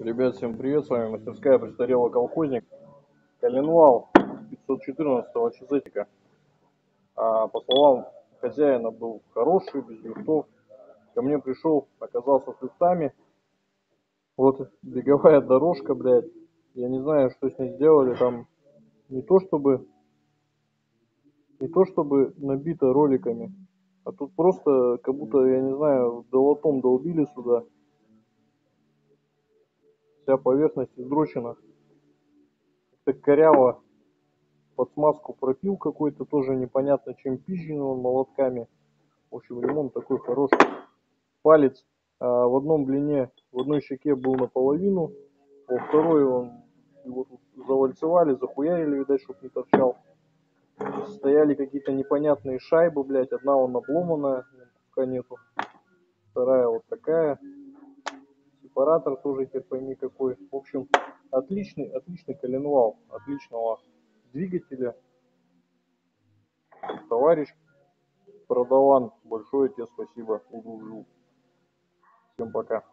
Ребят, всем привет, с вами мастерская престарелый колхозник. Коленвал 514 часетика. А, по словам хозяина, был хороший, без люфтов. Ко мне пришел, оказался с люфтами. Вот беговая дорожка, блядь. Я не знаю, что с ней сделали. Там не то чтобы не то чтобы набито роликами, а тут просто как будто, я не знаю, долотом долбили сюда вся поверхность издрочена. Как-то коряво под смазку пропил какой-то, тоже непонятно чем пизженный он молотками. В общем, ремонт такой хороший. Палец а, в одном длине, в одной щеке был наполовину, во второй он его тут завальцевали, захуярили, видать, чтоб не торчал. Стояли какие-то непонятные шайбы, блядь, одна он обломанная, нету. Вторая вот такая сепаратор тоже теперь пойми какой. В общем, отличный, отличный коленвал, отличного двигателя. Товарищ продаван, большое тебе спасибо, удружил. Всем пока.